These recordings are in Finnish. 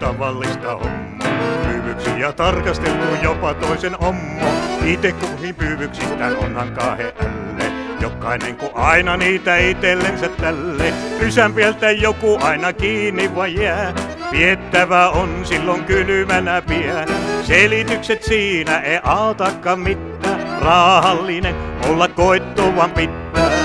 tavallista homma. Pyyvyksiä tarkasteltu jopa toisen ommo. Ite kuhin pyyvyksistä onhan kahe älle. Jokainen ku aina niitä itellensä tälle. Rysämpieltä joku aina kiinni vai jää. Viettävä on silloin kylmänä piä. Selitykset siinä ei autakaan mitään. Rahallinen olla koittuvan pitää.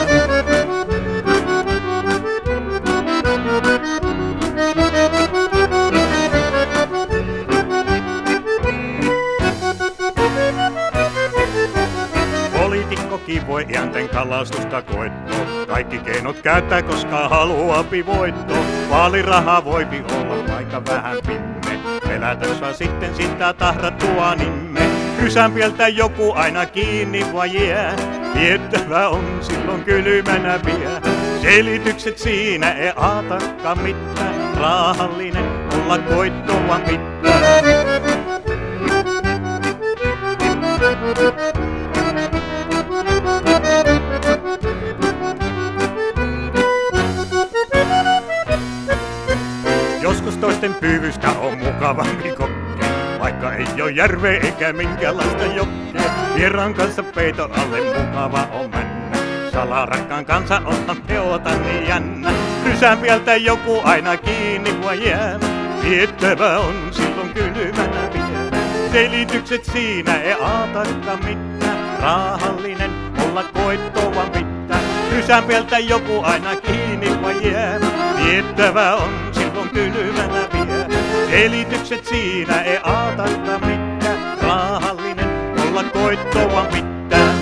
Voi iänten kalastusta koittoa. Kaikki keinot käyttää, koska haluapi voitto. Vaaliraha voipi olla aika vähän pinne. Pelätä saa sitten sitä tahrattua nimme. Rysämpieltä joku aina kiinni vai jää. Viettävä on silloin kylmänä piä. Selitykset siinä ei aatakaan mitään. Rahallinen olla koittovan pitää. Joskus toisten pyyvystä on mukavampi kokke, vaikka ei oo järve eikä minkälaista jokkea. Vieraan kanssa peiton alle mukava on mennä. Salarakkaan kanssa onhan teota niin jännä. Rysämpieltä joku aina kiinni voi jää. Viettävä on silloin kylmänä vielä. Selitykset siinä ei aatakaan mitään. Rahallinen olla koittovan pitää. Rysämpieltä joku aina kiinni voi jää. Viettävä on kylmänä vielä. Selitykset siinä ei aatakaan mitään. Rahallinen olla koittovan pitää.